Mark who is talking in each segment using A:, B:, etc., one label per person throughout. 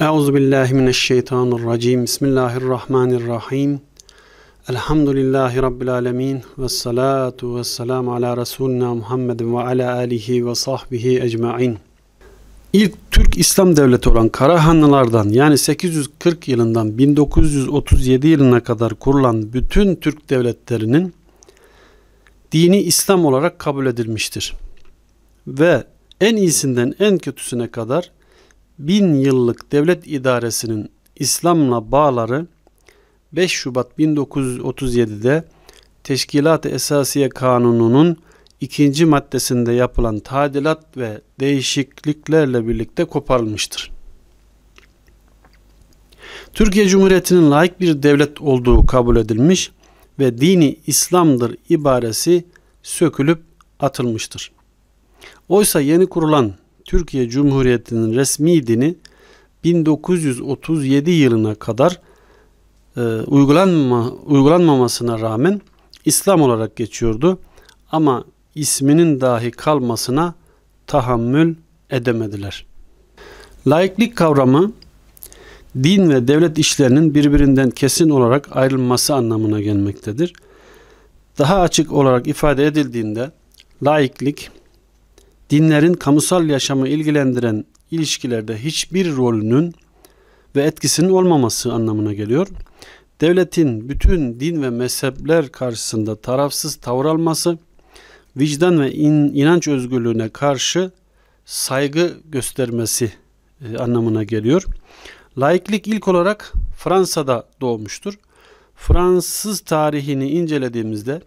A: Euzu billahi mineşşeytanirracim. Bismillahirrahmanirrahim. Elhamdülillahi rabbil alamin ve salatu vesselam ala resulina Muhammedin ve ala alihi ve sahbihi ecmaîn. İlk Türk İslam devleti olan Karahanlılardan yani 840 yılından 1937 yılına kadar kurulan bütün Türk devletlerinin dini İslam olarak kabul edilmiştir. Ve en iyisinden en kötüsüne kadar bin yıllık devlet idaresinin İslam'la bağları 5 Şubat 1937'de Teşkilat-ı Esasiye Kanunu'nun ikinci maddesinde yapılan tadilat ve değişikliklerle birlikte koparılmıştır. Türkiye Cumhuriyeti'nin layık bir devlet olduğu kabul edilmiş ve dini İslam'dır ibaresi sökülüp atılmıştır. Oysa yeni kurulan Türkiye Cumhuriyeti'nin resmi dini 1937 yılına kadar e, uygulanma, uygulanmamasına rağmen İslam olarak geçiyordu. Ama isminin dahi kalmasına tahammül edemediler. Laiklik kavramı din ve devlet işlerinin birbirinden kesin olarak ayrılması anlamına gelmektedir. Daha açık olarak ifade edildiğinde laiklik dinlerin kamusal yaşamı ilgilendiren ilişkilerde hiçbir rolünün ve etkisinin olmaması anlamına geliyor. Devletin bütün din ve mezhepler karşısında tarafsız tavır alması, vicdan ve in, inanç özgürlüğüne karşı saygı göstermesi e, anlamına geliyor. Laiklik ilk olarak Fransa'da doğmuştur. Fransız tarihini incelediğimizde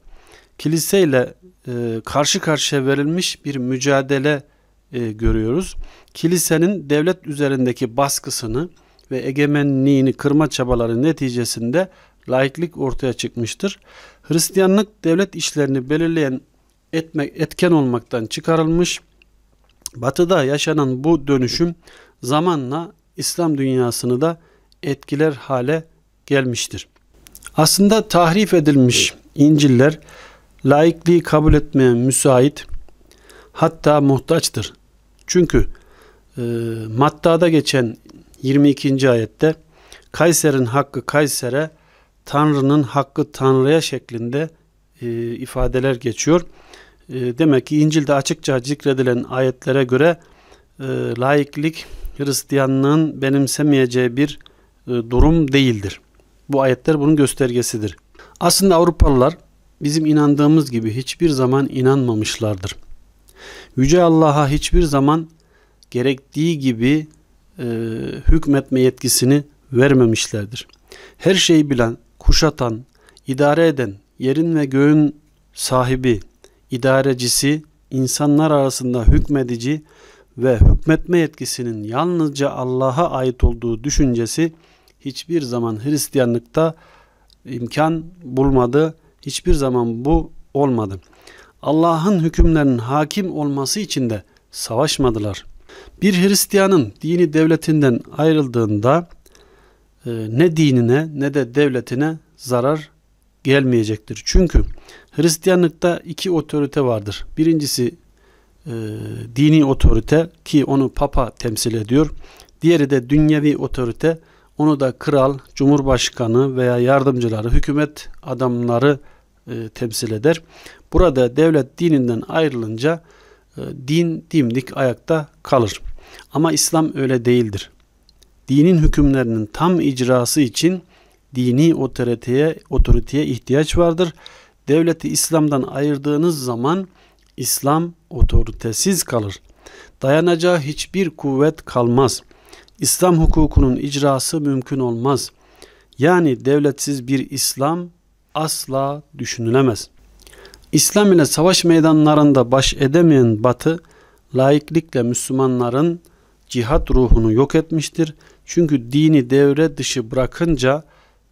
A: kiliseyle e, karşı karşıya verilmiş bir mücadele e, görüyoruz. Kilisenin devlet üzerindeki baskısını ve egemenliğini kırma çabaları neticesinde laiklik ortaya çıkmıştır. Hristiyanlık devlet işlerini belirleyen etmek, etken olmaktan çıkarılmış. Batıda yaşanan bu dönüşüm zamanla İslam dünyasını da etkiler hale gelmiştir. Aslında tahrif edilmiş İncil'ler laikliği kabul etmeye müsait hatta muhtaçtır. Çünkü e, Matta'da geçen 22. ayette Kayser'in hakkı Kayser'e Tanrı'nın hakkı Tanrı'ya şeklinde e, ifadeler geçiyor. E, demek ki İncil'de açıkça zikredilen ayetlere göre e, laiklik Hristiyanlığın benimsemeyeceği bir e, durum değildir. Bu ayetler bunun göstergesidir. Aslında Avrupalılar bizim inandığımız gibi hiçbir zaman inanmamışlardır. Yüce Allah'a hiçbir zaman gerektiği gibi e, hükmetme yetkisini vermemişlerdir. Her şeyi bilen, kuşatan, idare eden, yerin ve göğün sahibi, idarecisi, insanlar arasında hükmedici ve hükmetme yetkisinin yalnızca Allah'a ait olduğu düşüncesi hiçbir zaman Hristiyanlıkta imkan bulmadı hiçbir zaman bu olmadı. Allah'ın hükümlerinin hakim olması için de savaşmadılar. Bir Hristiyanın dini devletinden ayrıldığında e, ne dinine ne de devletine zarar gelmeyecektir. Çünkü Hristiyanlıkta iki otorite vardır. Birincisi e, dini otorite ki onu papa temsil ediyor. Diğeri de dünyevi otorite onu da kral, cumhurbaşkanı veya yardımcıları, hükümet adamları e, temsil eder. Burada devlet dininden ayrılınca e, din dimdik ayakta kalır. Ama İslam öyle değildir. Dinin hükümlerinin tam icrası için dini otoriteye, otoriteye ihtiyaç vardır. Devleti İslam'dan ayırdığınız zaman İslam otoritesiz kalır. Dayanacağı hiçbir kuvvet kalmaz. İslam hukukunun icrası mümkün olmaz. Yani devletsiz bir İslam asla düşünülemez. İslam ile savaş meydanlarında baş edemeyen Batı, laiklikle Müslümanların cihat ruhunu yok etmiştir. Çünkü dini devre dışı bırakınca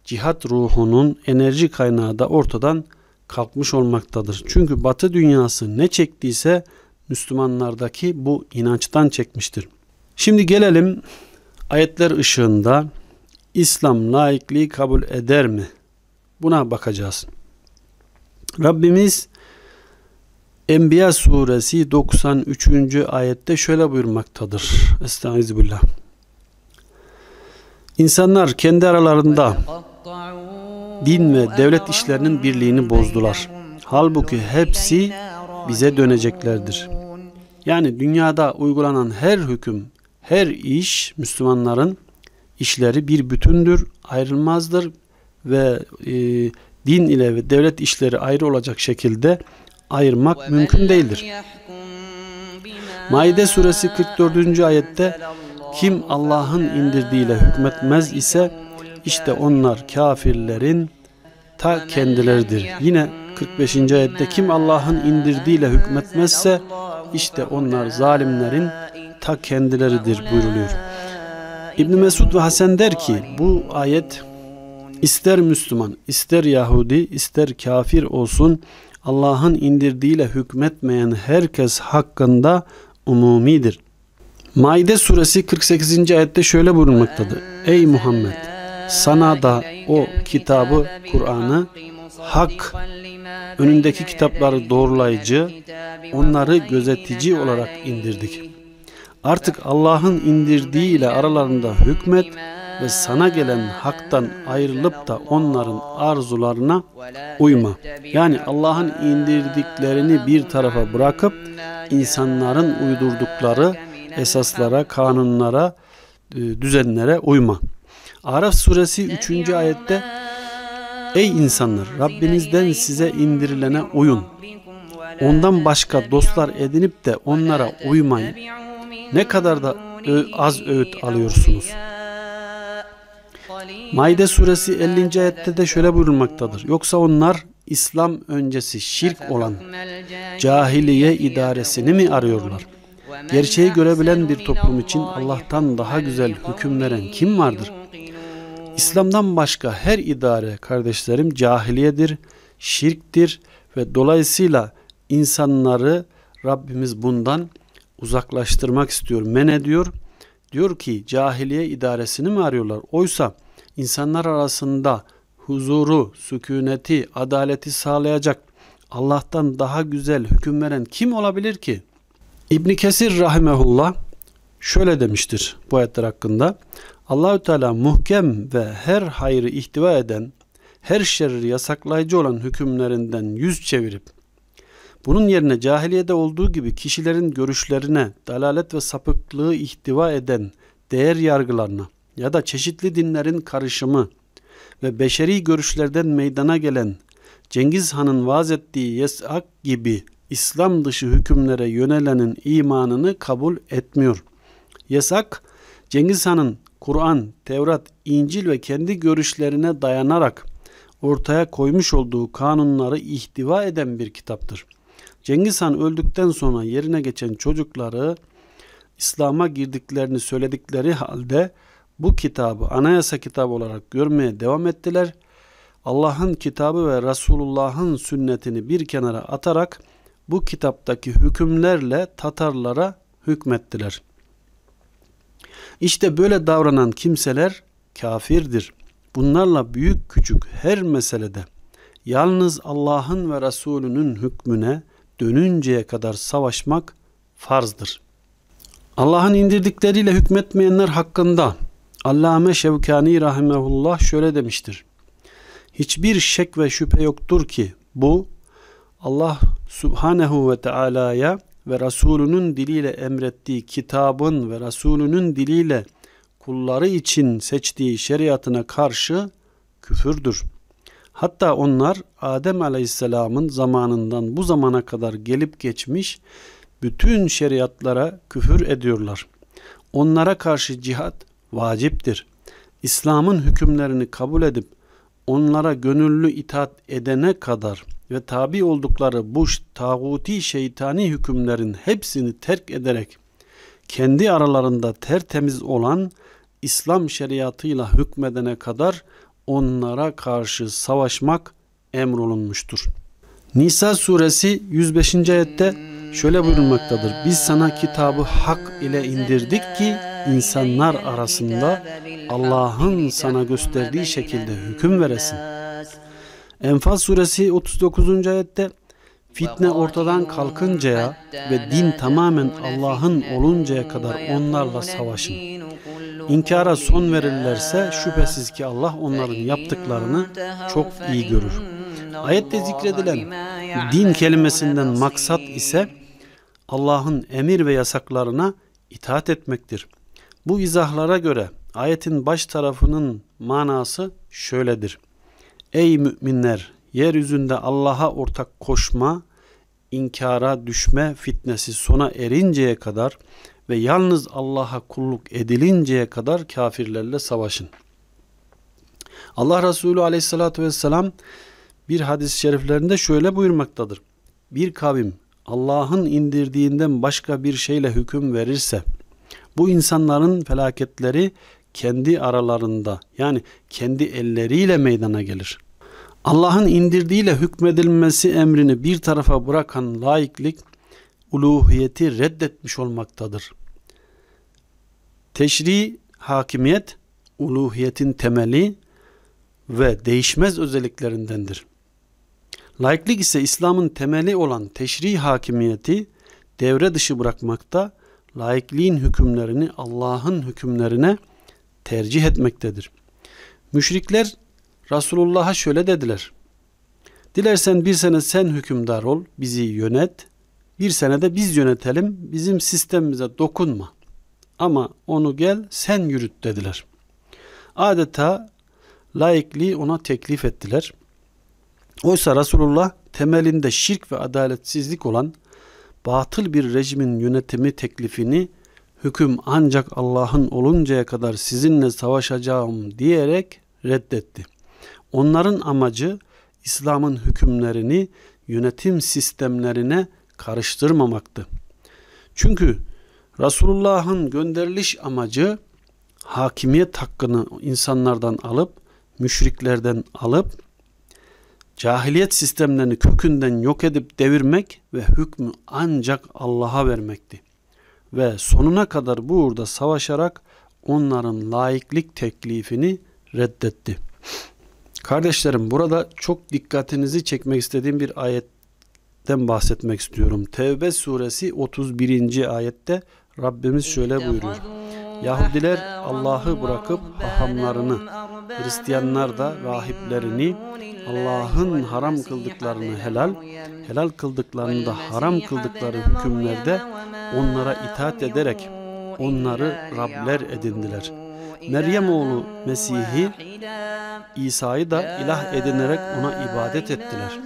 A: cihat ruhunun enerji kaynağı da ortadan kalkmış olmaktadır. Çünkü Batı dünyası ne çektiyse Müslümanlardaki bu inançtan çekmiştir. Şimdi gelelim ayetler ışığında İslam laikliği kabul eder mi? Buna bakacağız. Rabbimiz Enbiya suresi 93. ayette şöyle buyurmaktadır. Estağfirullah. İnsanlar kendi aralarında din ve devlet işlerinin birliğini bozdular. Halbuki hepsi bize döneceklerdir. Yani dünyada uygulanan her hüküm, her iş Müslümanların işleri bir bütündür, ayrılmazdır ve e, din ile ve devlet işleri ayrı olacak şekilde ayırmak mümkün değildir. Maide suresi 44. ayette kim Allah'ın indirdiğiyle hükmetmez ise işte onlar kafirlerin ta kendileridir. Yine 45. ayette kim Allah'ın indirdiğiyle hükmetmezse işte onlar zalimlerin ta kendileridir buyruluyor. İbn Mesud ve Hasan der ki bu ayet ister Müslüman, ister Yahudi, ister kafir olsun Allah'ın indirdiğiyle hükmetmeyen herkes hakkında umumidir. Maide suresi 48. ayette şöyle buyurulmaktadır. Ey Muhammed sana da o kitabı Kur'an'ı hak önündeki kitapları doğrulayıcı onları gözetici olarak indirdik. Artık Allah'ın indirdiği ile aralarında hükmet ve sana gelen haktan ayrılıp da onların arzularına uyma. Yani Allah'ın indirdiklerini bir tarafa bırakıp insanların uydurdukları esaslara, kanunlara, e, düzenlere uyma. Araf suresi 3. ayette Ey insanlar Rabbinizden size indirilene uyun. Ondan başka dostlar edinip de onlara uymayın. Ne kadar da az öğüt alıyorsunuz. Maide suresi 50. ayette de şöyle buyurulmaktadır. Yoksa onlar İslam öncesi şirk olan cahiliye idaresini mi arıyorlar? Gerçeği görebilen bir toplum için Allah'tan daha güzel hüküm veren kim vardır? İslam'dan başka her idare kardeşlerim cahiliyedir, şirktir ve dolayısıyla insanları Rabbimiz bundan uzaklaştırmak istiyor, men ediyor. Diyor ki cahiliye idaresini mi arıyorlar? Oysa insanlar arasında huzuru, sükuneti, adaleti sağlayacak Allah'tan daha güzel hüküm veren kim olabilir ki? İbni Kesir rahimehullah şöyle demiştir bu ayetler hakkında. Allahü Teala muhkem ve her hayrı ihtiva eden, her şerri yasaklayıcı olan hükümlerinden yüz çevirip bunun yerine cahiliyede olduğu gibi kişilerin görüşlerine, dalalet ve sapıklığı ihtiva eden değer yargılarına ya da çeşitli dinlerin karışımı ve beşeri görüşlerden meydana gelen Cengiz Han'ın vaaz ettiği yesak gibi İslam dışı hükümlere yönelenin imanını kabul etmiyor. Yasak, Cengiz Han'ın Kur'an, Tevrat, İncil ve kendi görüşlerine dayanarak ortaya koymuş olduğu kanunları ihtiva eden bir kitaptır. Cengiz Han öldükten sonra yerine geçen çocukları İslam'a girdiklerini söyledikleri halde bu kitabı anayasa kitabı olarak görmeye devam ettiler. Allah'ın kitabı ve Resulullah'ın sünnetini bir kenara atarak bu kitaptaki hükümlerle Tatarlara hükmettiler. İşte böyle davranan kimseler kafirdir. Bunlarla büyük küçük her meselede yalnız Allah'ın ve Resulünün hükmüne dönünceye kadar savaşmak farzdır. Allah'ın indirdikleriyle hükmetmeyenler hakkında Allame Şevkani rahimehullah şöyle demiştir. Hiçbir şek ve şüphe yoktur ki bu Allah Subhanehu ve Teala'ya ve Resulünün diliyle emrettiği kitabın ve Resulünün diliyle kulları için seçtiği şeriatına karşı küfürdür. Hatta onlar Adem Aleyhisselam'ın zamanından bu zamana kadar gelip geçmiş bütün şeriatlara küfür ediyorlar. Onlara karşı cihat vaciptir. İslam'ın hükümlerini kabul edip onlara gönüllü itaat edene kadar ve tabi oldukları bu tağuti şeytani hükümlerin hepsini terk ederek kendi aralarında tertemiz olan İslam şeriatıyla hükmedene kadar onlara karşı savaşmak emrolunmuştur. Nisa suresi 105. ayette şöyle buyurulmaktadır. Biz sana kitabı hak ile indirdik ki insanlar arasında Allah'ın sana gösterdiği şekilde hüküm veresin. Enfal suresi 39. ayette Fitne ortadan kalkıncaya ve din tamamen Allah'ın oluncaya kadar onlarla savaşın. İnkara son verirlerse şüphesiz ki Allah onların yaptıklarını çok iyi görür. Ayette zikredilen din kelimesinden maksat ise Allah'ın emir ve yasaklarına itaat etmektir. Bu izahlara göre ayetin baş tarafının manası şöyledir. Ey müminler! Yeryüzünde Allah'a ortak koşma, inkara düşme fitnesi sona erinceye kadar ve yalnız Allah'a kulluk edilinceye kadar kafirlerle savaşın. Allah Resulü aleyhissalatü vesselam bir hadis-i şeriflerinde şöyle buyurmaktadır. Bir kavim Allah'ın indirdiğinden başka bir şeyle hüküm verirse bu insanların felaketleri kendi aralarında yani kendi elleriyle meydana gelir. Allah'ın indirdiğiyle hükmedilmesi emrini bir tarafa bırakan laiklik uluhiyeti reddetmiş olmaktadır. Teşri hakimiyet uluhiyetin temeli ve değişmez özelliklerindendir. Laiklik ise İslam'ın temeli olan teşri hakimiyeti devre dışı bırakmakta, laikliğin hükümlerini Allah'ın hükümlerine tercih etmektedir. Müşrikler Resulullah'a şöyle dediler. Dilersen bir sene sen hükümdar ol, bizi yönet. Bir sene de biz yönetelim, bizim sistemimize dokunma. Ama onu gel sen yürüt dediler. Adeta laikliği ona teklif ettiler. Oysa Resulullah temelinde şirk ve adaletsizlik olan batıl bir rejimin yönetimi teklifini hüküm ancak Allah'ın oluncaya kadar sizinle savaşacağım diyerek reddetti. Onların amacı İslam'ın hükümlerini yönetim sistemlerine karıştırmamaktı. Çünkü Resulullah'ın gönderiliş amacı hakimiyet hakkını insanlardan alıp müşriklerden alıp cahiliyet sistemlerini kökünden yok edip devirmek ve hükmü ancak Allah'a vermekti. Ve sonuna kadar bu uğurda savaşarak onların laiklik teklifini reddetti. Kardeşlerim burada çok dikkatinizi çekmek istediğim bir ayetten bahsetmek istiyorum. Tevbe suresi 31. ayette Rabbimiz şöyle buyuruyor. Yahudiler Allah'ı bırakıp hahamlarını, Hristiyanlar da rahiplerini Allah'ın haram kıldıklarını helal, helal kıldıklarını da haram kıldıkları hükümlerde onlara itaat ederek onları Rabler edindiler. Meryem oğlu Mesih'i İsa'yı da ilah edinerek ona ibadet ettiler.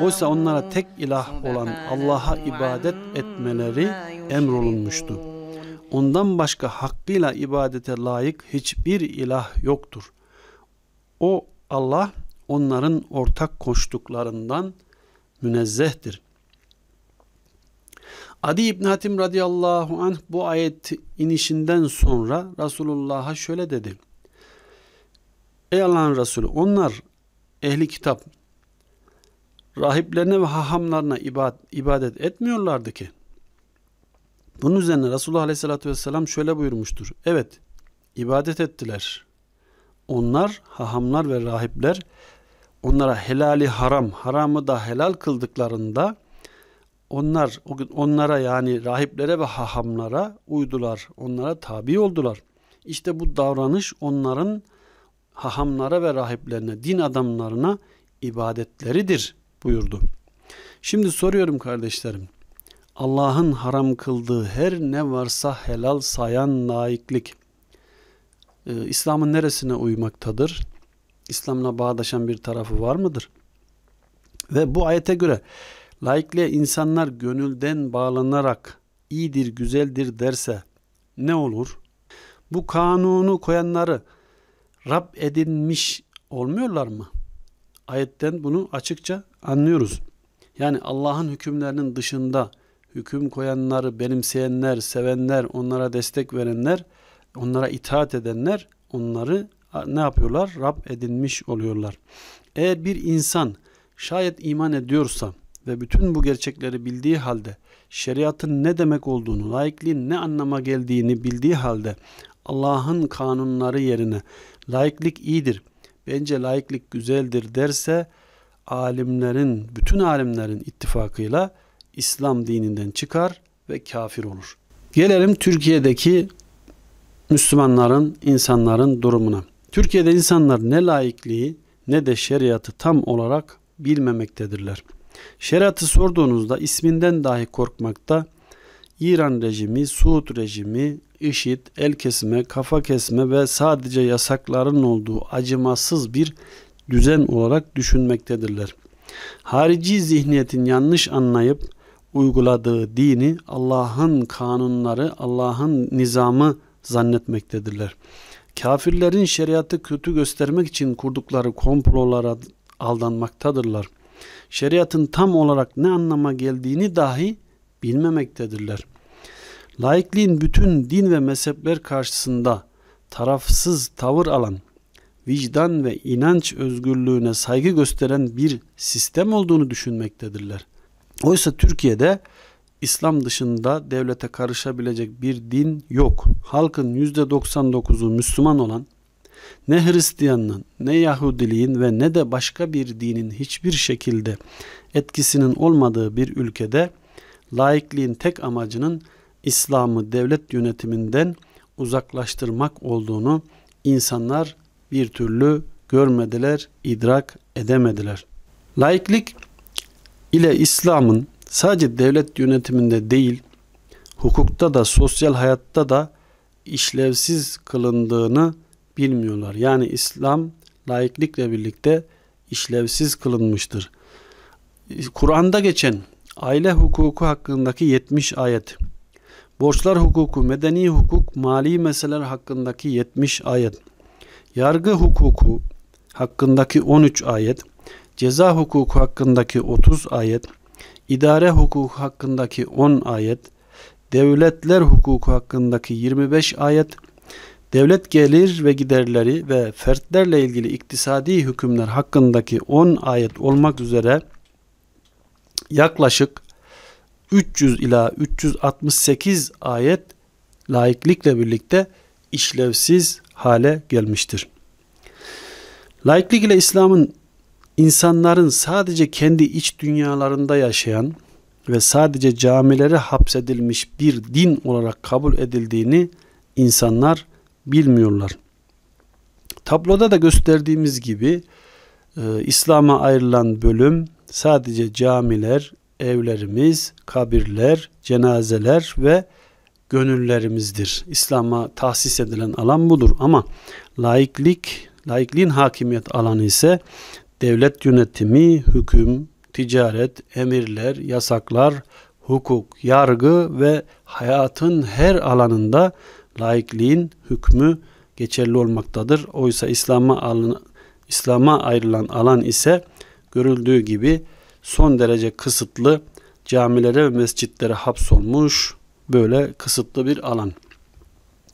A: Oysa onlara tek ilah olan Allah'a ibadet etmeleri emrolunmuştu. Ondan başka hakkıyla ibadete layık hiçbir ilah yoktur. O Allah onların ortak koştuklarından münezzehtir. Adi İbn Hatim radıyallahu anh bu ayet inişinden sonra Resulullah'a şöyle dedi. Ey Allah'ın Resulü onlar ehli kitap rahiplerine ve hahamlarına ibadet etmiyorlardı ki. Bunun üzerine Resulullah Aleyhisselatü Vesselam şöyle buyurmuştur. Evet ibadet ettiler. Onlar hahamlar ve rahipler onlara helali haram, haramı da helal kıldıklarında onlar onlara yani rahiplere ve hahamlara uydular. Onlara tabi oldular. İşte bu davranış onların hahamlara ve rahiplerine, din adamlarına ibadetleridir buyurdu. Şimdi soruyorum kardeşlerim. Allah'ın haram kıldığı her ne varsa helal sayan laiklik e, İslam'ın neresine uymaktadır? İslam'la bağdaşan bir tarafı var mıdır? Ve bu ayete göre laikliğe insanlar gönülden bağlanarak iyidir, güzeldir derse ne olur? Bu kanunu koyanları Rab edinmiş olmuyorlar mı? Ayetten bunu açıkça anlıyoruz. Yani Allah'ın hükümlerinin dışında hüküm koyanları benimseyenler, sevenler, onlara destek verenler, onlara itaat edenler onları ne yapıyorlar? Rab edinmiş oluyorlar. Eğer bir insan şayet iman ediyorsa ve bütün bu gerçekleri bildiği halde şeriatın ne demek olduğunu, laikliğin ne anlama geldiğini bildiği halde Allah'ın kanunları yerine laiklik iyidir, bence laiklik güzeldir derse alimlerin, bütün alimlerin ittifakıyla İslam dininden çıkar ve kafir olur. Gelelim Türkiye'deki Müslümanların, insanların durumuna. Türkiye'de insanlar ne laikliği ne de şeriatı tam olarak bilmemektedirler. Şeriatı sorduğunuzda isminden dahi korkmakta, İran rejimi, Suud rejimi, IŞİD, el kesme, kafa kesme ve sadece yasakların olduğu acımasız bir düzen olarak düşünmektedirler. Harici zihniyetin yanlış anlayıp uyguladığı dini Allah'ın kanunları, Allah'ın nizamı zannetmektedirler. Kafirlerin şeriatı kötü göstermek için kurdukları komplolara aldanmaktadırlar. Şeriatın tam olarak ne anlama geldiğini dahi bilmemektedirler. Laikliğin bütün din ve mezhepler karşısında tarafsız tavır alan, vicdan ve inanç özgürlüğüne saygı gösteren bir sistem olduğunu düşünmektedirler. Oysa Türkiye'de İslam dışında devlete karışabilecek bir din yok. Halkın %99'u Müslüman olan ne Hristiyanlığın, ne Yahudiliğin ve ne de başka bir dinin hiçbir şekilde etkisinin olmadığı bir ülkede laikliğin tek amacının İslam'ı devlet yönetiminden uzaklaştırmak olduğunu insanlar bir türlü görmediler, idrak edemediler. Laiklik ile İslam'ın sadece devlet yönetiminde değil, hukukta da sosyal hayatta da işlevsiz kılındığını bilmiyorlar. Yani İslam laiklikle birlikte işlevsiz kılınmıştır. Kur'an'da geçen aile hukuku hakkındaki 70 ayet, borçlar hukuku, medeni hukuk, mali meseleler hakkındaki 70 ayet, yargı hukuku hakkındaki 13 ayet, ceza hukuku hakkındaki 30 ayet, idare hukuku hakkındaki 10 ayet, devletler hukuku hakkındaki 25 ayet, devlet gelir ve giderleri ve fertlerle ilgili iktisadi hükümler hakkındaki 10 ayet olmak üzere yaklaşık 300 ila 368 ayet laiklikle birlikte işlevsiz hale gelmiştir. Laiklik ile İslam'ın insanların sadece kendi iç dünyalarında yaşayan ve sadece camilere hapsedilmiş bir din olarak kabul edildiğini insanlar bilmiyorlar. Tabloda da gösterdiğimiz gibi e, İslam'a ayrılan bölüm sadece camiler, evlerimiz, kabirler, cenazeler ve gönüllerimizdir. İslam'a tahsis edilen alan budur ama laiklik, laikliğin hakimiyet alanı ise devlet yönetimi, hüküm, ticaret, emirler, yasaklar, hukuk, yargı ve hayatın her alanında laikliğin hükmü geçerli olmaktadır. Oysa İslam'a İslam'a ayrılan alan ise görüldüğü gibi son derece kısıtlı camilere ve mescitlere hapsolmuş böyle kısıtlı bir alan.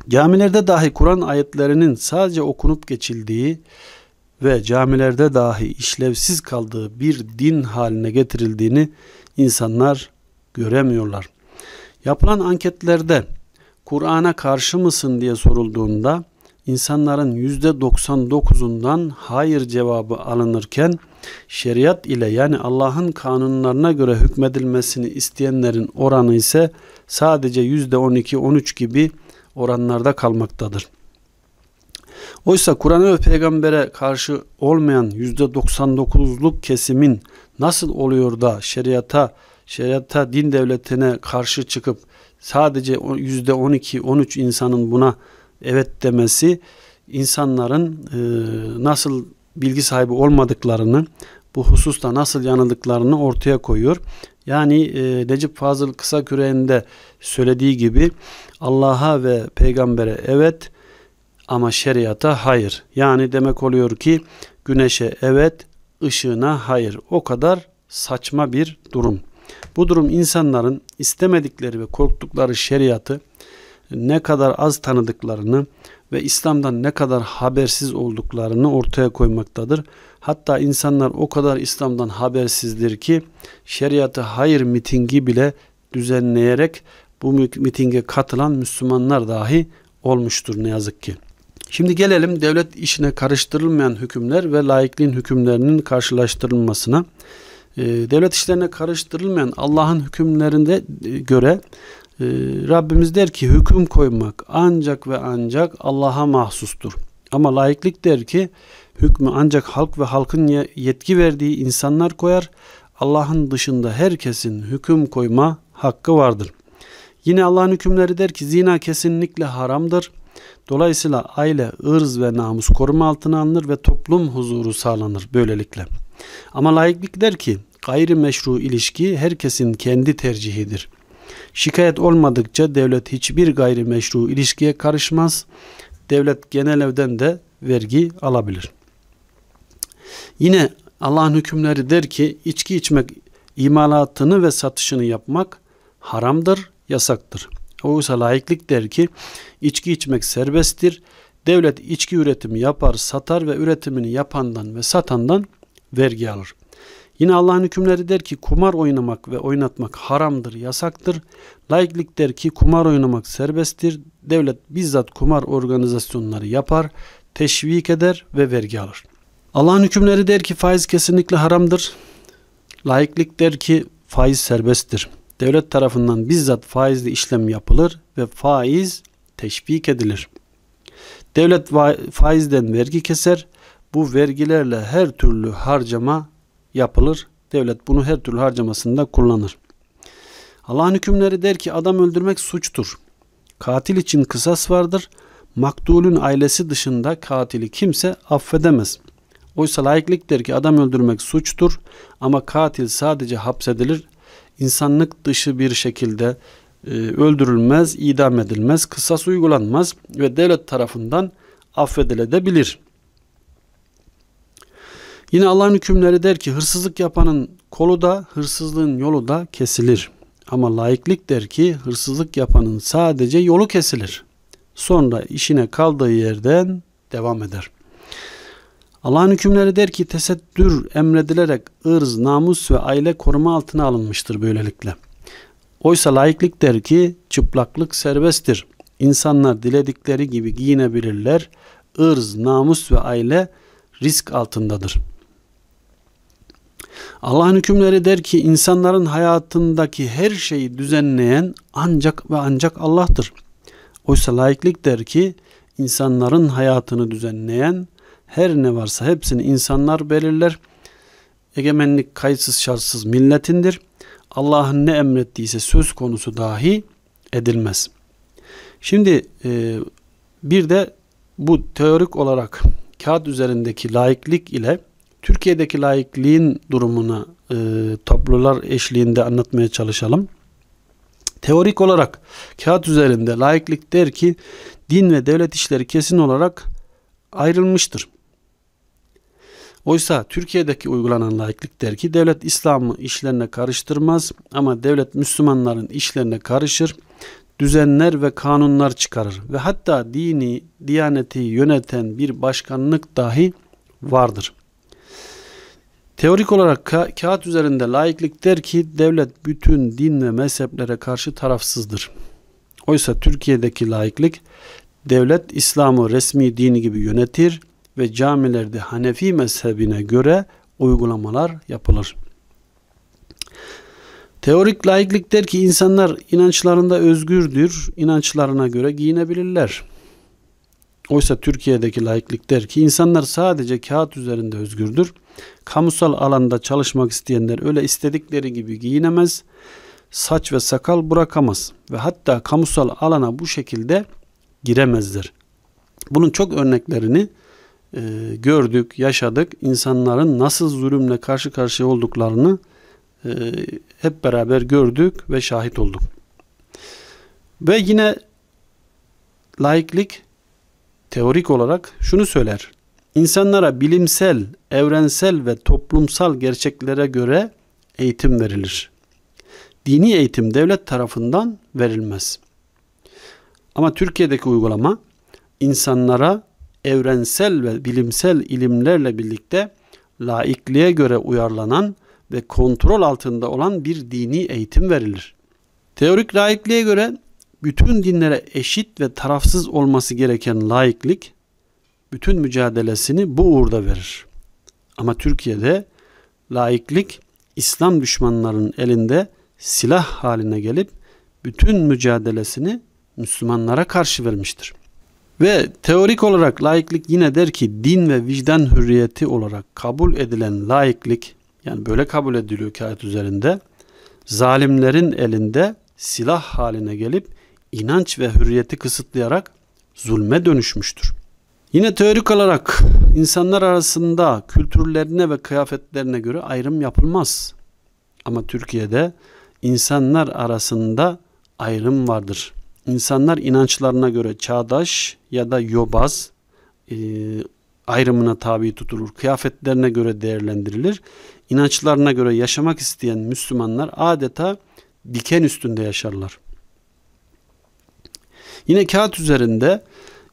A: Camilerde dahi Kur'an ayetlerinin sadece okunup geçildiği ve camilerde dahi işlevsiz kaldığı bir din haline getirildiğini insanlar göremiyorlar. Yapılan anketlerde Kur'an'a karşı mısın diye sorulduğunda insanların yüzde 99'undan hayır cevabı alınırken şeriat ile yani Allah'ın kanunlarına göre hükmedilmesini isteyenlerin oranı ise sadece yüzde 12-13 gibi oranlarda kalmaktadır. Oysa Kur'an'a ve peygambere karşı olmayan yüzde 99'luk kesimin nasıl oluyor da şeriata, şeriata, din devletine karşı çıkıp sadece yüzde 12-13 insanın buna evet demesi insanların e, nasıl bilgi sahibi olmadıklarını, bu hususta nasıl yanıldıklarını ortaya koyuyor. Yani e, Necip Fazıl Kısa Küreğinde söylediği gibi Allah'a ve peygambere evet ama şeriata hayır. Yani demek oluyor ki güneşe evet, ışığına hayır. O kadar saçma bir durum. Bu durum insanların istemedikleri ve korktukları şeriatı ne kadar az tanıdıklarını ve İslam'dan ne kadar habersiz olduklarını ortaya koymaktadır. Hatta insanlar o kadar İslam'dan habersizdir ki şeriatı hayır mitingi bile düzenleyerek bu mitinge katılan Müslümanlar dahi olmuştur ne yazık ki. Şimdi gelelim devlet işine karıştırılmayan hükümler ve laikliğin hükümlerinin karşılaştırılmasına. Ee, devlet işlerine karıştırılmayan Allah'ın hükümlerinde e, göre e, Rabbimiz der ki hüküm koymak ancak ve ancak Allah'a mahsustur. Ama laiklik der ki hükmü ancak halk ve halkın yetki verdiği insanlar koyar. Allah'ın dışında herkesin hüküm koyma hakkı vardır. Yine Allah'ın hükümleri der ki zina kesinlikle haramdır. Dolayısıyla aile, ırz ve namus koruma altına alınır ve toplum huzuru sağlanır böylelikle. Ama laiklik der ki gayrimeşru ilişki herkesin kendi tercihidir. Şikayet olmadıkça devlet hiçbir gayrimeşru ilişkiye karışmaz. Devlet genel evden de vergi alabilir. Yine Allah'ın hükümleri der ki içki içmek imalatını ve satışını yapmak haramdır, yasaktır. Oysa laiklik der ki içki içmek serbesttir. Devlet içki üretimi yapar, satar ve üretimini yapandan ve satandan vergi alır. Yine Allah'ın hükümleri der ki kumar oynamak ve oynatmak haramdır, yasaktır. Laiklik der ki kumar oynamak serbesttir. Devlet bizzat kumar organizasyonları yapar, teşvik eder ve vergi alır. Allah'ın hükümleri der ki faiz kesinlikle haramdır. Laiklik der ki faiz serbesttir. Devlet tarafından bizzat faizli işlem yapılır ve faiz teşvik edilir. Devlet faizden vergi keser. Bu vergilerle her türlü harcama yapılır. Devlet bunu her türlü harcamasında kullanır. Allah'ın hükümleri der ki adam öldürmek suçtur. Katil için kısas vardır. Maktulün ailesi dışında katili kimse affedemez. Oysa layıklık der ki adam öldürmek suçtur ama katil sadece hapsedilir. İnsanlık dışı bir şekilde e, öldürülmez, idam edilmez, kısas uygulanmaz ve devlet tarafından affedilebilir. Yine Allah'ın hükümleri der ki hırsızlık yapanın kolu da hırsızlığın yolu da kesilir. Ama laiklik der ki hırsızlık yapanın sadece yolu kesilir. Sonra işine kaldığı yerden devam eder. Allah'ın hükümleri der ki tesettür emredilerek ırz, namus ve aile koruma altına alınmıştır böylelikle. Oysa laiklik der ki çıplaklık serbesttir. İnsanlar diledikleri gibi giyinebilirler. Irz, namus ve aile risk altındadır. Allah'ın hükümleri der ki insanların hayatındaki her şeyi düzenleyen ancak ve ancak Allah'tır. Oysa laiklik der ki insanların hayatını düzenleyen her ne varsa hepsini insanlar belirler. Egemenlik kayıtsız şartsız milletindir. Allah'ın ne emrettiyse söz konusu dahi edilmez. Şimdi e, bir de bu teorik olarak kağıt üzerindeki laiklik ile Türkiye'deki laikliğin durumuna e, tablolar eşliğinde anlatmaya çalışalım. Teorik olarak kağıt üzerinde laiklik der ki din ve devlet işleri kesin olarak ayrılmıştır. Oysa Türkiye'deki uygulanan laiklik der ki devlet İslam'ı işlerine karıştırmaz ama devlet Müslümanların işlerine karışır, düzenler ve kanunlar çıkarır ve hatta dini, diyaneti yöneten bir başkanlık dahi vardır. Teorik olarak ka kağıt üzerinde laiklik der ki devlet bütün din ve mezheplere karşı tarafsızdır. Oysa Türkiye'deki laiklik devlet İslam'ı resmi dini gibi yönetir ve camilerde Hanefi mezhebine göre uygulamalar yapılır. Teorik laiklik der ki insanlar inançlarında özgürdür, inançlarına göre giyinebilirler. Oysa Türkiye'deki laiklik der ki insanlar sadece kağıt üzerinde özgürdür. Kamusal alanda çalışmak isteyenler öyle istedikleri gibi giyinemez. Saç ve sakal bırakamaz ve hatta kamusal alana bu şekilde giremezler. Bunun çok örneklerini e, gördük, yaşadık. İnsanların nasıl zulümle karşı karşıya olduklarını e, hep beraber gördük ve şahit olduk. Ve yine laiklik teorik olarak şunu söyler. İnsanlara bilimsel, evrensel ve toplumsal gerçeklere göre eğitim verilir. Dini eğitim devlet tarafından verilmez. Ama Türkiye'deki uygulama insanlara evrensel ve bilimsel ilimlerle birlikte laikliğe göre uyarlanan ve kontrol altında olan bir dini eğitim verilir. Teorik laikliğe göre bütün dinlere eşit ve tarafsız olması gereken laiklik bütün mücadelesini bu uğurda verir. Ama Türkiye'de laiklik İslam düşmanlarının elinde silah haline gelip bütün mücadelesini Müslümanlara karşı vermiştir. Ve teorik olarak laiklik yine der ki din ve vicdan hürriyeti olarak kabul edilen laiklik yani böyle kabul ediliyor kağıt üzerinde zalimlerin elinde silah haline gelip inanç ve hürriyeti kısıtlayarak zulme dönüşmüştür. Yine teorik olarak insanlar arasında kültürlerine ve kıyafetlerine göre ayrım yapılmaz. Ama Türkiye'de insanlar arasında ayrım vardır. İnsanlar inançlarına göre çağdaş ya da yobaz e, ayrımına tabi tutulur. Kıyafetlerine göre değerlendirilir. İnançlarına göre yaşamak isteyen Müslümanlar adeta diken üstünde yaşarlar. Yine kağıt üzerinde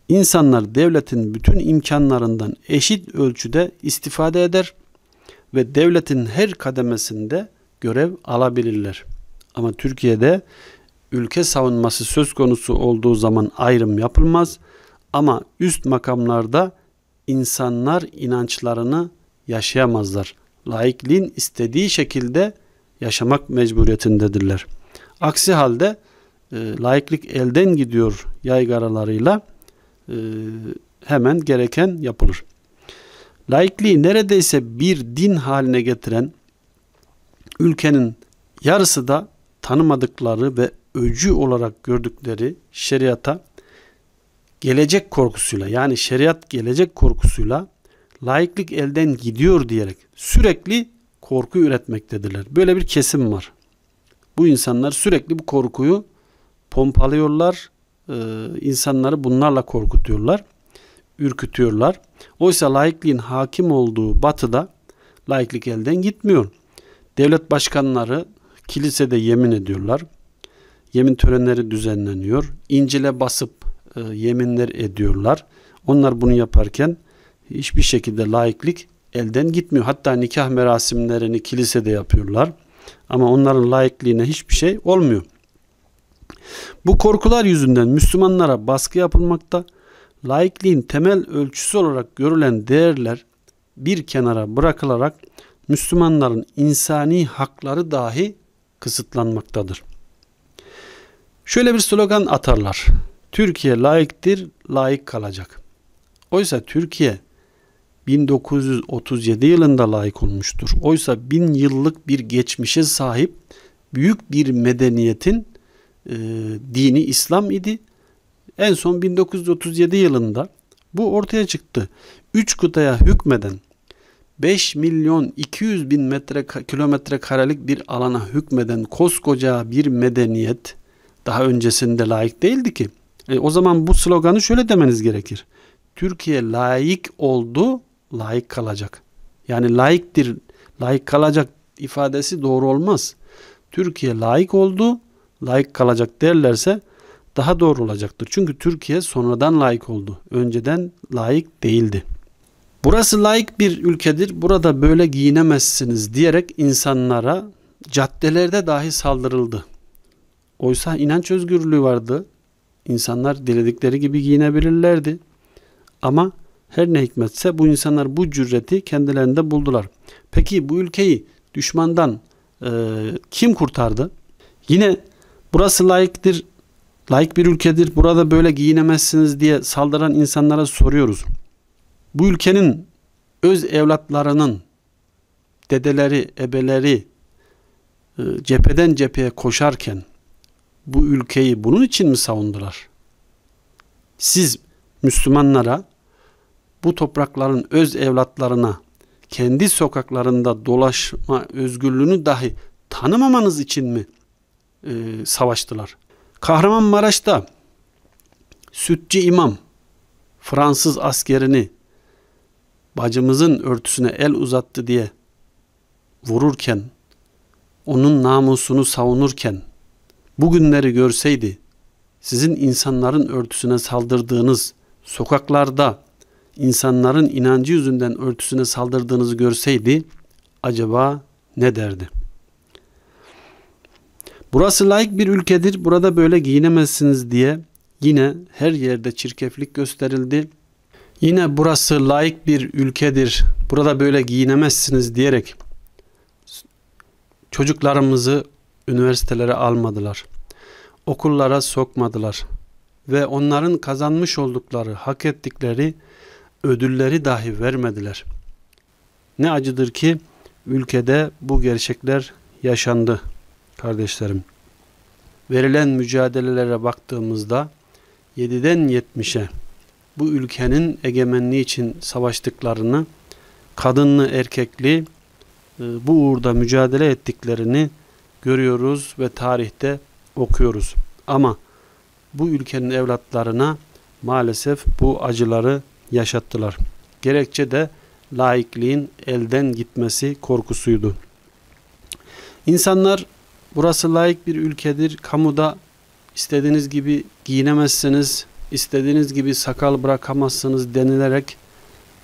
A: insanlar devletin bütün imkanlarından eşit ölçüde istifade eder ve devletin her kademesinde görev alabilirler. Ama Türkiye'de ülke savunması söz konusu olduğu zaman ayrım yapılmaz ama üst makamlarda insanlar inançlarını yaşayamazlar. Laikliğin istediği şekilde yaşamak mecburiyetindedirler. Aksi halde e, laiklik elden gidiyor yaygaralarıyla e, hemen gereken yapılır. Laikliği neredeyse bir din haline getiren ülkenin yarısı da tanımadıkları ve öcü olarak gördükleri şeriata gelecek korkusuyla yani şeriat gelecek korkusuyla laiklik elden gidiyor diyerek sürekli korku üretmektedirler. Böyle bir kesim var. Bu insanlar sürekli bu korkuyu pompalıyorlar, e, insanları bunlarla korkutuyorlar, ürkütüyorlar. Oysa laikliğin hakim olduğu batıda laiklik elden gitmiyor. Devlet başkanları kilisede yemin ediyorlar. Yemin törenleri düzenleniyor. İncil'e basıp e, yeminler ediyorlar. Onlar bunu yaparken hiçbir şekilde laiklik elden gitmiyor. Hatta nikah merasimlerini kilisede yapıyorlar. Ama onların laikliğine hiçbir şey olmuyor. Bu korkular yüzünden Müslümanlara baskı yapılmakta, laikliğin temel ölçüsü olarak görülen değerler bir kenara bırakılarak Müslümanların insani hakları dahi kısıtlanmaktadır. Şöyle bir slogan atarlar. Türkiye layıktır, layık kalacak. Oysa Türkiye 1937 yılında layık olmuştur. Oysa bin yıllık bir geçmişe sahip büyük bir medeniyetin e, dini İslam idi. En son 1937 yılında bu ortaya çıktı. Üç kıtaya hükmeden 5 milyon 200 bin metre kilometre karelik bir alana hükmeden koskoca bir medeniyet daha öncesinde layık değildi ki. E, o zaman bu sloganı şöyle demeniz gerekir. Türkiye layık oldu, layık kalacak. Yani layıktır, layık kalacak ifadesi doğru olmaz. Türkiye layık oldu, layık kalacak derlerse daha doğru olacaktır. Çünkü Türkiye sonradan layık oldu. Önceden layık değildi. Burası layık bir ülkedir. Burada böyle giyinemezsiniz diyerek insanlara caddelerde dahi saldırıldı. Oysa inanç özgürlüğü vardı. İnsanlar diledikleri gibi giyinebilirlerdi. Ama her ne hikmetse bu insanlar bu cüreti kendilerinde buldular. Peki bu ülkeyi düşmandan e, kim kurtardı? Yine burası layıktır, layık bir ülkedir, burada böyle giyinemezsiniz diye saldıran insanlara soruyoruz. Bu ülkenin öz evlatlarının dedeleri, ebeleri e, cepheden cepheye koşarken bu ülkeyi bunun için mi savundular? Siz Müslümanlara bu toprakların öz evlatlarına kendi sokaklarında dolaşma özgürlüğünü dahi tanımamanız için mi e, savaştılar? Kahramanmaraş'ta sütçü imam Fransız askerini bacımızın örtüsüne el uzattı diye vururken, onun namusunu savunurken, bugünleri görseydi, sizin insanların örtüsüne saldırdığınız, sokaklarda insanların inancı yüzünden örtüsüne saldırdığınızı görseydi, acaba ne derdi? Burası layık bir ülkedir, burada böyle giyinemezsiniz diye yine her yerde çirkeflik gösterildi. Yine burası layık bir ülkedir. Burada böyle giyinemezsiniz diyerek çocuklarımızı üniversitelere almadılar. Okullara sokmadılar ve onların kazanmış oldukları, hak ettikleri ödülleri dahi vermediler. Ne acıdır ki ülkede bu gerçekler yaşandı kardeşlerim. Verilen mücadelelere baktığımızda 7'den 70'e bu ülkenin egemenliği için savaştıklarını, kadınlı erkekli e, bu uğurda mücadele ettiklerini görüyoruz ve tarihte okuyoruz. Ama bu ülkenin evlatlarına maalesef bu acıları yaşattılar. Gerekçe de laikliğin elden gitmesi korkusuydu. İnsanlar burası layık bir ülkedir. Kamuda istediğiniz gibi giyinemezsiniz, istediğiniz gibi sakal bırakamazsınız denilerek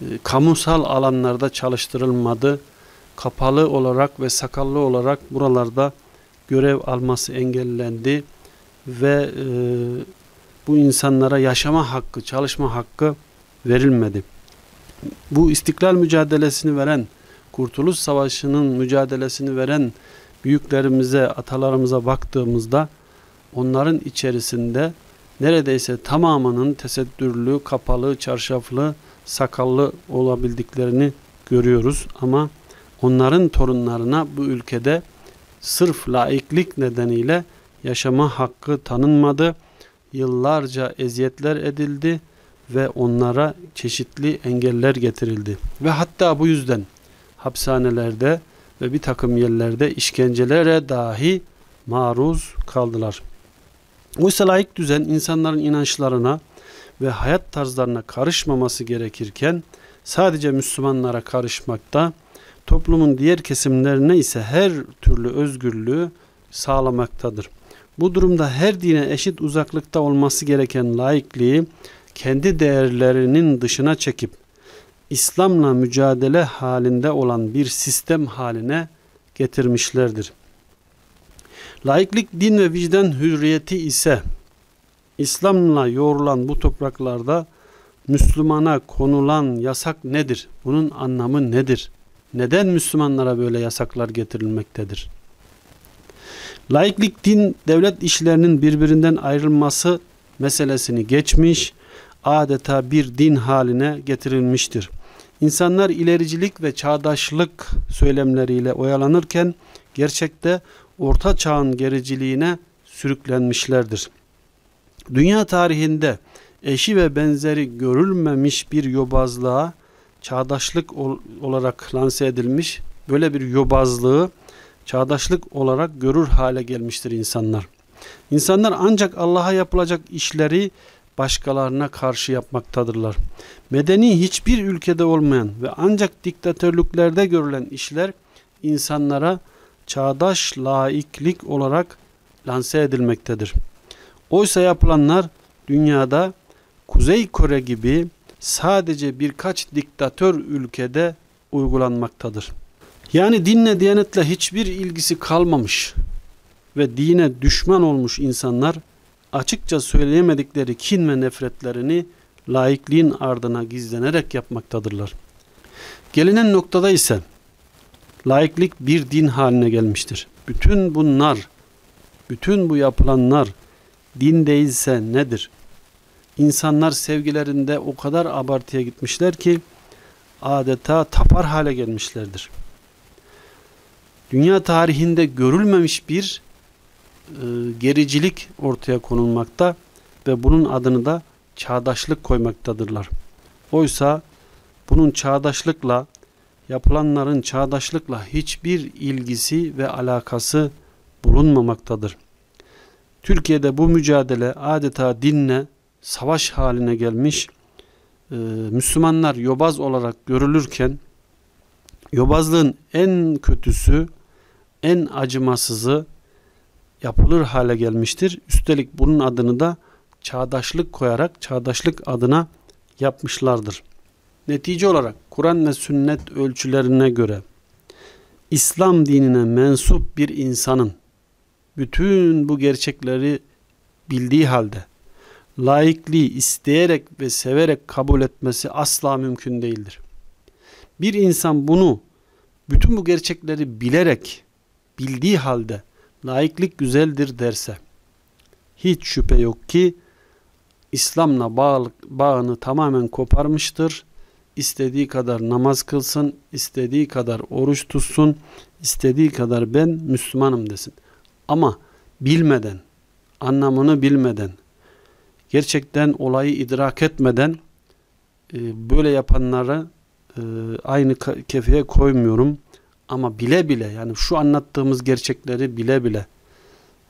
A: e, kamusal alanlarda çalıştırılmadı. Kapalı olarak ve sakallı olarak buralarda görev alması engellendi ve e, bu insanlara yaşama hakkı, çalışma hakkı verilmedi. Bu istiklal mücadelesini veren, Kurtuluş Savaşı'nın mücadelesini veren büyüklerimize, atalarımıza baktığımızda onların içerisinde neredeyse tamamının tesettürlü, kapalı, çarşaflı, sakallı olabildiklerini görüyoruz. Ama onların torunlarına bu ülkede sırf laiklik nedeniyle yaşama hakkı tanınmadı. Yıllarca eziyetler edildi ve onlara çeşitli engeller getirildi. Ve hatta bu yüzden hapishanelerde ve bir takım yerlerde işkencelere dahi maruz kaldılar. Oysa layık düzen insanların inançlarına ve hayat tarzlarına karışmaması gerekirken sadece Müslümanlara karışmakta, toplumun diğer kesimlerine ise her türlü özgürlüğü sağlamaktadır. Bu durumda her dine eşit uzaklıkta olması gereken laikliği kendi değerlerinin dışına çekip İslam'la mücadele halinde olan bir sistem haline getirmişlerdir. Laiklik din ve vicdan hürriyeti ise İslam'la yoğrulan bu topraklarda Müslümana konulan yasak nedir? Bunun anlamı nedir? Neden Müslümanlara böyle yasaklar getirilmektedir? Laiklik din devlet işlerinin birbirinden ayrılması meselesini geçmiş, adeta bir din haline getirilmiştir. İnsanlar ilericilik ve çağdaşlık söylemleriyle oyalanırken gerçekte orta çağın gericiliğine sürüklenmişlerdir. Dünya tarihinde eşi ve benzeri görülmemiş bir yobazlığa çağdaşlık olarak lanse edilmiş böyle bir yobazlığı çağdaşlık olarak görür hale gelmiştir insanlar. İnsanlar ancak Allah'a yapılacak işleri başkalarına karşı yapmaktadırlar. Medeni hiçbir ülkede olmayan ve ancak diktatörlüklerde görülen işler insanlara çağdaş laiklik olarak lanse edilmektedir. Oysa yapılanlar dünyada Kuzey Kore gibi sadece birkaç diktatör ülkede uygulanmaktadır. Yani dinle diyanetle hiçbir ilgisi kalmamış ve dine düşman olmuş insanlar açıkça söyleyemedikleri kin ve nefretlerini laikliğin ardına gizlenerek yapmaktadırlar. Gelinen noktada ise laiklik bir din haline gelmiştir. Bütün bunlar, bütün bu yapılanlar din değilse nedir? İnsanlar sevgilerinde o kadar abartıya gitmişler ki adeta tapar hale gelmişlerdir. Dünya tarihinde görülmemiş bir e, gericilik ortaya konulmakta ve bunun adını da çağdaşlık koymaktadırlar. Oysa bunun çağdaşlıkla yapılanların çağdaşlıkla hiçbir ilgisi ve alakası bulunmamaktadır. Türkiye'de bu mücadele adeta dinle savaş haline gelmiş e, Müslümanlar yobaz olarak görülürken yobazlığın en kötüsü en acımasızı yapılır hale gelmiştir. Üstelik bunun adını da çağdaşlık koyarak çağdaşlık adına yapmışlardır. Netice olarak Kur'an ve sünnet ölçülerine göre İslam dinine mensup bir insanın bütün bu gerçekleri bildiği halde laikliği isteyerek ve severek kabul etmesi asla mümkün değildir. Bir insan bunu bütün bu gerçekleri bilerek bildiği halde laiklik güzeldir derse hiç şüphe yok ki İslam'la bağlı, bağını tamamen koparmıştır. İstediği kadar namaz kılsın, istediği kadar oruç tutsun, istediği kadar ben Müslümanım desin. Ama bilmeden, anlamını bilmeden, gerçekten olayı idrak etmeden e, böyle yapanları e, aynı kefeye koymuyorum. Ama bile bile yani şu anlattığımız gerçekleri bile bile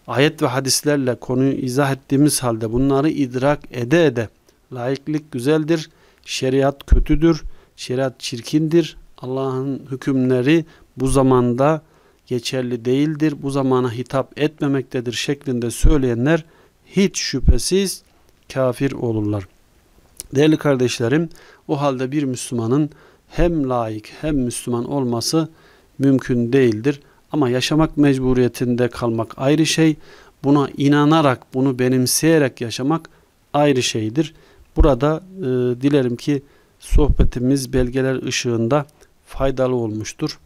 A: ayet ve hadislerle konuyu izah ettiğimiz halde bunları idrak ede ede laiklik güzeldir, şeriat kötüdür, şeriat çirkindir, Allah'ın hükümleri bu zamanda geçerli değildir, bu zamana hitap etmemektedir şeklinde söyleyenler hiç şüphesiz kafir olurlar. Değerli kardeşlerim, o halde bir Müslümanın hem layık hem Müslüman olması mümkün değildir. Ama yaşamak mecburiyetinde kalmak ayrı şey. Buna inanarak, bunu benimseyerek yaşamak ayrı şeydir. Burada e, dilerim ki sohbetimiz belgeler ışığında faydalı olmuştur.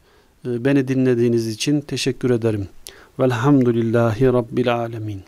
A: E, beni dinlediğiniz için teşekkür ederim. Velhamdülillahi Rabbil Alemin.